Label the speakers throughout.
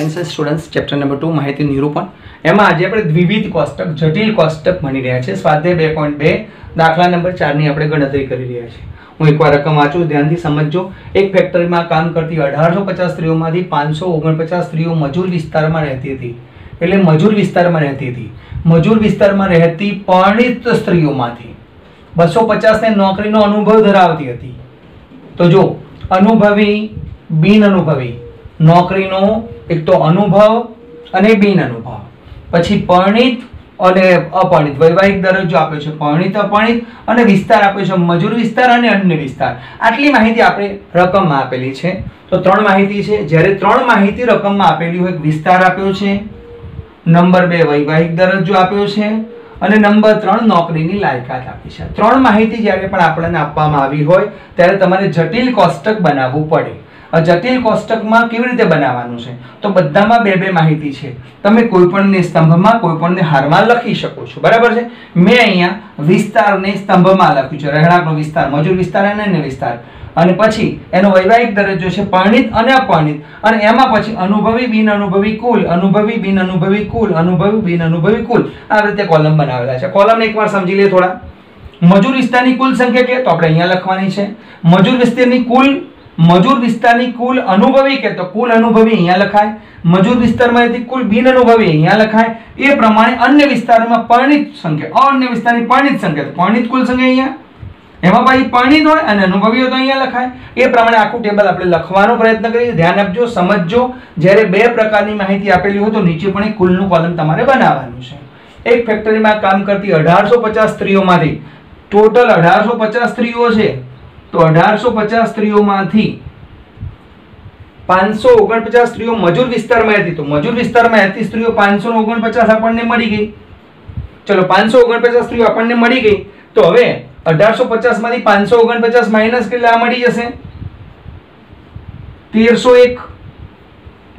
Speaker 1: And students chapter number two માહિતી નિરૂપણ એમાં આજે આપણે દ્વિવિધ કોષ્ટક, જટિલ કોષ્ટક ભણી રહ્યા છે સ્વાધ્યાય બે પોઈન્ટ બે, દાખલા નંબર ચારની આપણે ગણતરી કરી રહ્યા છીએ. હું એકવાર રકમ વાંચું, ધ્યાનથી સમજજો. એક ફેક્ટરીમાં કામ કરતી અઢારસો પચાસ સ્ત્રીઓમાંથી પાંચસો ઓગણપચાસ સ્ત્રીઓ મજૂર વિસ્તારમાં રહેતી હતી. એટલે મજૂર વિસ્તારમાં રહેતી હતી. મજૂર વિસ્તારમાં રહેતી પરણિત સ્ત્રીઓમાંથી. બસો પચાસને નોકરીનો અનુભવ ધરાવતી હતી. તો જો અનુભવી, બિન અનુભવી, નોકરીનો એક તો અનુભવ અને બિન અનુભવ. પછી પરણિત અને અપરણિત. વૈવાહિક દરજ્જો આપ્યો છે પરણિત, અપરણિત અને વિસ્તાર આપ્યો છે મજૂર વિસ્તાર અને અન્ય વિસ્તાર. આટલી માહિતી આપણે રકમમાં આપેલી છે. તો ત્રણ માહિતી છે. જ્યારે ત્રણ માહિતી રકમમાં આપેલી હોય વિસ્તાર આપ્યો છે. નંબર બે, વૈવાહિક દરજ્જો આપ્યો છે. અને નંબર ત્રણ, નોકરીની લાયકાત આપી છે. ત્રણ માહિતી જ્યારે પણ આપણને આપવામાં આવી હોય, ત્યારે તમારે જટિલ કોષ્ટક બનાવવું પડે. જટિલ કોષ્ટકમાં કેવી રીતે બનાવવાનું છે? તો બધામાં બે બે માહિતી છે. તમે કોઈપણને સ્તંભમાં, કોઈપણને હારમાં લખી શકો છો. બરાબર છે? મેં અહીંયા વિસ્તારને સ્તંભમાં લખ્યું છે. રહેણાંકનો વિસ્તાર, મજૂર વિસ્તાર અને અન્ય વિસ્તાર. અને પછી એનો વૈવાહિક દરજ્જો છે પરણિત અને અપરણિત. અને એમાં પછી અનુભવી બિન અનુભવી કુલ, અનુભવી બિન અનુભવી કુલ, અનુભવી બિન અનુભવી કુલ. આ રીતે કોલમ બનાવેલા છે. કોલમને એકવાર સમજી લે થોડા. મજૂર વિસ્તારની કુલ સંખ્યા કે તો આપણે અહીંયા લખવાની છે. મજૂર વિસ્તારની કુલ મજૂર વિસ્તારની કુલ અનુભવી કે તો કુલ અનુભવી અહીંયા લખાય, મજૂર વિસ્તારમાંથી કુલ બિન અનુભવી અહીંયા લખાય, એ પ્રમાણે અન્ય વિસ્તારોમાં પરણિત સંખ્યા અન્ય વિસ્તારની પરણિત સંખ્યા પરણિત કુલ સંખ્યા અહીંયા. એમાં પાછી પરણિત હોય અને અનુભવી હોય તો અહીંયા લખાય. એ પ્રમાણે આખું ટેબલ આપણે લખવાનો પ્રયત્ન કરીએ. ધ્યાન આપજો, સમજજો. જ્યારે બે પ્રકારની માહિતી આપેલી હોય તો નીચે પણ એક કુલનું કોલમ તમારે બનાવવાનું છે. એક ફેક્ટરીમાં કામ કરતી અઢારસો પચાસ સ્ત્રીઓમાંથી ટોટલ અઢારસો પચાસ સ્ત્રીઓ છે. તો અઢારસો પચાસ સ્ત્રીઓમાંથી પાંચસો ઓગણપચાસ સ્ત્રીઓ મજૂર વિસ્તારમાં હતી. તો મજૂર વિસ્તારમાં હતી સ્ત્રીઓ પાંચસો ઓગણપચાસ આપણને મળી ગઈ. ચલો, પાંચસો ઓગણપચાસ સ્ત્રીઓ આપણને મળી ગઈ. તો હવે અઢારસો પચાસમાંથી પાંચસો ઓગણપચાસ માઇનસ કેટલા મળી જશે? તેરસો એક.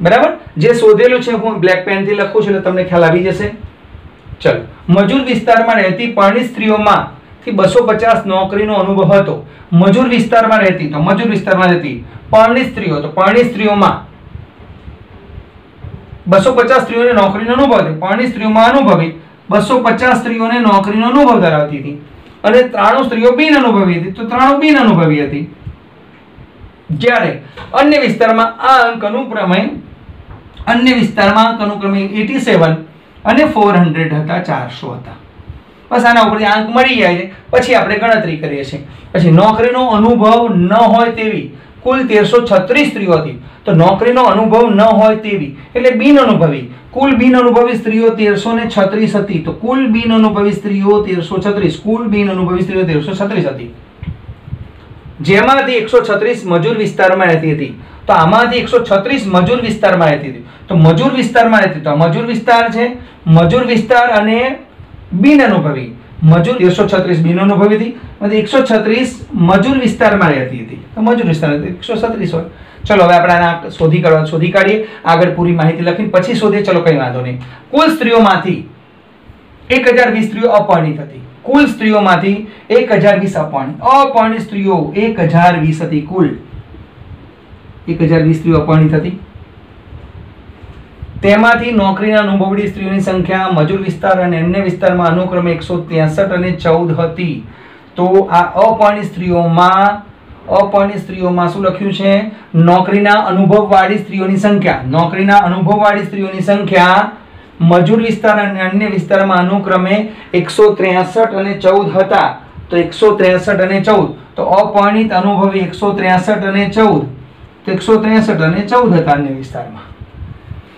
Speaker 1: બરાબર? જે શોધેલું છે, હું બ્લેક પેનથી લખું છું એટલે તમને ખ્યાલ આવી જશે. ચલો, મજૂર વિસ્તારમાં રહેતી પરણિત સ્ત્રીઓમાં થી બસો પચાસ નોકરીનો અનુભવ હતો. મજૂર વિસ્તારમાં રહેતી તો મજૂર વિસ્તારમાં રહેતી. પરણી સ્ત્રીઓ તો પરણી સ્ત્રીઓમાં બસો પચાસ સ્ત્રીઓને નોકરીનો અનુભવ હતો. પરણી સ્ત્રીઓમાં અનુભવી બસો પચાસ સ્ત્રીઓને નોકરીનો અનુભવ ધરાવતી હતી. અને ત્રાણું સ્ત્રીઓ બિન અનુભવી હતી. તો ત્રાણું બિન અનુભવી હતી. જ્યારે અન્ય વિસ્તારમાં આ અંક અનુક્રમે અન્ય વિસ્તારમાં અંક અનુક્રમે એટી સેવન અને ફોર હંડ્રેડ હતા, ચારસો હતા. બસ આના ઉપરથી આંક મળી જાય છે. પછી આપણે ગણતરી કરીએ છીએ. પછી નોકરીનો અનુભવ ન હોય તેવી, કુલ તેરસો છત્રીસ સ્ત્રીઓ હતી. તો નોકરીનો અનુભવ ન હોય તેવી, એટલે બિન અનુભવી. કુલ બિન અનુભવી સ્ત્રીઓ તેરસો ને છત્રીસ હતી. તો કુલ બિન અનુભવી સ્ત્રીઓ તેરસો છત્રીસ. કુલ બિન અનુભવી સ્ત્રીઓ તેરસો છત્રીસ હતી. જેમાંથી એકસો છત્રીસ મજૂર વિસ્તારમાં રહેતી હતી. તો આમાંથી એકસો છત્રીસ મજૂર વિસ્તારમાં રહેતી હતી. તો મજૂર વિસ્તારમાં રહેતી તો મજૂર વિસ્તાર છે. મજૂર વિસ્તાર અને બિન અનુભવી. મજૂર એકસો છત્રીસ બિન અનુભવી હતી અને એકસો છત્રીસ મજૂર વિસ્તારમાં રહેતી હતી. મજૂર વિસ્તાર એકસો છત્રીસ હોય. ચલો, હવે આપણે આના શોધી કાઢવા શોધી કાઢીએ. આગળ પૂરી માહિતી લખીને પછી શોધીએ. ચલો, કંઈ વાંધો નહીં. કુલ સ્ત્રીઓમાંથી એક હજાર વીસ સ્ત્રીઓ અપરણિત હતી. કુલ સ્ત્રીઓમાંથી એક હજાર વીસ અપરણિત અપરણિત સ્ત્રીઓ, એક હજાર વીસ હતી કુલ. એક હજાર વીસ સ્ત્રીઓ અપરણિત હતી. તેમાંથી નોકરીના અનુભવડી સ્ત્રીઓની સંખ્યા, મજૂર વિસ્તાર અને અન્ય વિસ્તારમાં અનુક્રમે એકસો ત્રેસઠ અને ચૌદ હતી. તો આ અપર્ણી સ્ત્રીઓમાં અપર્ણી સ્ત્રીઓમાં શું લખ્યું છે? નોકરીના અનુભવવાળી સ્ત્રીઓની સંખ્યા. નોકરીના અનુભવવાળી સ્ત્રીઓની સંખ્યા, મજૂર વિસ્તાર અને અન્ય વિસ્તારમાં અનુક્રમે એકસો ત્રેસઠ અને ચૌદ હતા. તો એકસો ત્રેસઠ અને ચૌદ. તો અપરણિત અનુભવી એકસો ત્રેસઠ અને ચૌદ. તો એકસો ત્રેસઠ અને ચૌદ હતા અન્ય વિસ્તારમાં.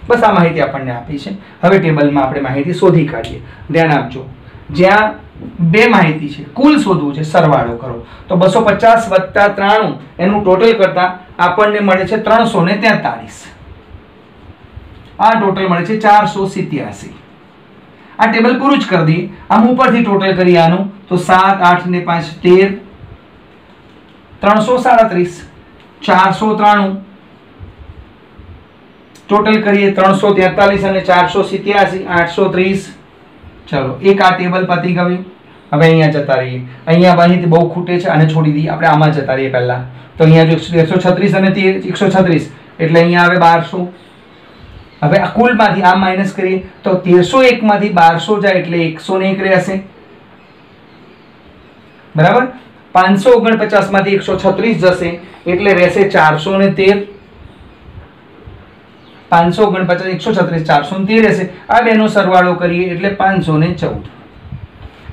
Speaker 1: બસ આ માહિતી આપણને આપી છે. હવે ટેબલમાં આપણે માહિતી શોધી કાઢીએ. ધ્યાન આપજો. જ્યાં બે માહિતી છે. કુલ શોધવું છે. સરવાળો કરો. તો બસો પચાસ વત્તા ત્રાણું એનું ટોટલ કરતા આપણને મળે છે ત્રણસો ને તેતાલીસ આ ટોટલ મળે છે ચારસો સિત્યાસી. આ ટેબલ પૂરું જ કરી દઈએ. આમ ઉપરથી ટોટલ કરી આનું. તો સાત, આઠ ને પાંચ, તેર. ત્રણસો સાડત્રીસ. ચારસો ત્રાણું. ટોટલ કરીએ ત્રણસો તેતાલીસ અને ચારસો સિત્યાસી, આઠસો ત્રીસ. ચલો, એક આ ટેબલ પતી ગયું. હવે અહીંયા જતા રહીએ. અહીંયા માહિતી બહુ ખૂટે છે અને છોડી દઈએ. આપણે આમાં જતા રહીએ પહેલા. તો અહીંયા જો એકસો છત્રીસ અને એકસો છત્રીસ. એટલે અહીંયા આવે બારસો. હવે આ કુલમાંથી આ માઇનસ કરીએ તો તેરસો એકમાંથી બારસો જાય એટલે એકસો ને એક રહેશે. બરાબર? પાંચસો ઓગણપચાસમાંથી એકસો છત્રીસ જશે એટલે રહેશે ચારસો ને તેર. પાંચસો ઓગણપચાસ એકસો છત્રીસ, ચારસો તેર રહેશે આ બેનો સરવાળો કરીએ એટલે પાંચસો ને ચૌદ.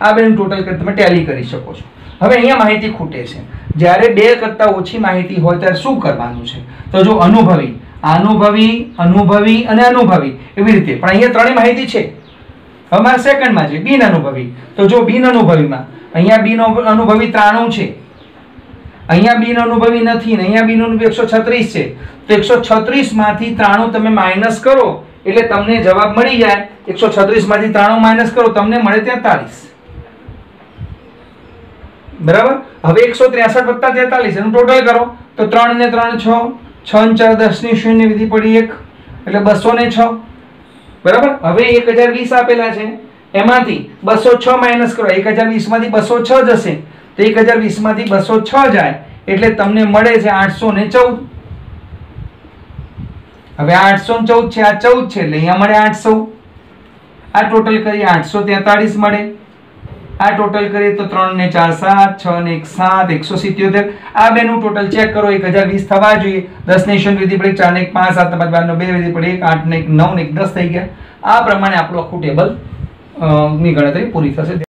Speaker 1: આ બેનું ટોટલ કરી તમે ટેલી કરી શકો છો. હવે અહીંયા માહિતી ખૂટે છે. જ્યારે બે કરતાં ઓછી માહિતી હોય ત્યારે શું કરવાનું છે? તો જો અનુભવી અનુભવી અનુભવી અને અનુભવી એવી રીતે. પણ અહીંયા ત્રણેય માહિતી છે. હવે મારે સેકન્ડમાં છે, બિન અનુભવી. તો જો બિન અનુભવીમાં, અહીંયા બિન અનુભવી ત્રાણું છે. અહીંયા બિન અનુભવી નથી ને અહીંયા બિન અનુભવી એકસો છત્રીસ છે. તો એકસો છત્રીસમાંથી ત્રાણું તમે માઇનસ કરો, એટલે તમને જવાબ મળી જાય. એકસો છત્રીસમાંથી ત્રાણું માઇનસ કરો, તમને મળે તેતાલીસ. બરાબર? હવે એકસો ત્રેસઠ વત્તા તેતાલીસ, એનું ટોટલ કરો. તો ત્રણ ને ત્રણ છ છ ને ચાર દસની શૂન્ય વિધિ પડી એક, એટલે બસો ને છ. બરાબર? હવે એક હજાર વીસ આપેલા છે. એમાંથી બસો છ માઇનસ કરો, એક હજાર વીસમાંથી બસો છ જશે. તો એક હજાર વીસમાંથી બસો છ જાય, એટલે તમને મળે છે આઠસો ને ચૌદ. હવે આઠસો ને ચૌદ છે, આ ચૌદ છે, એટલે અહીંયા મળે આઠસો. આ ટોટલ કરીએ આઠસો તેતાળીસ મળે. આ ટોટલ કરીએ તો ત્રણ ને ચાર સાત, છ ને એક સાત, એકસો સિત્યોતેર. આ બેનું ટોટલ ચેક કરો એક હજાર વીસ થવા જોઈએ. દસ ને શૂન્ય વિધિ પડી, ચાર ને એક પાંચ, સાત પાંચ, બાર નો બે વિધિ પડી, એક આઠ ને એક નવ ને એક દસ થઈ ગયા. આ પ્રમાણે આપણું આખું ટેબલની ગણતરી પૂરી થશે.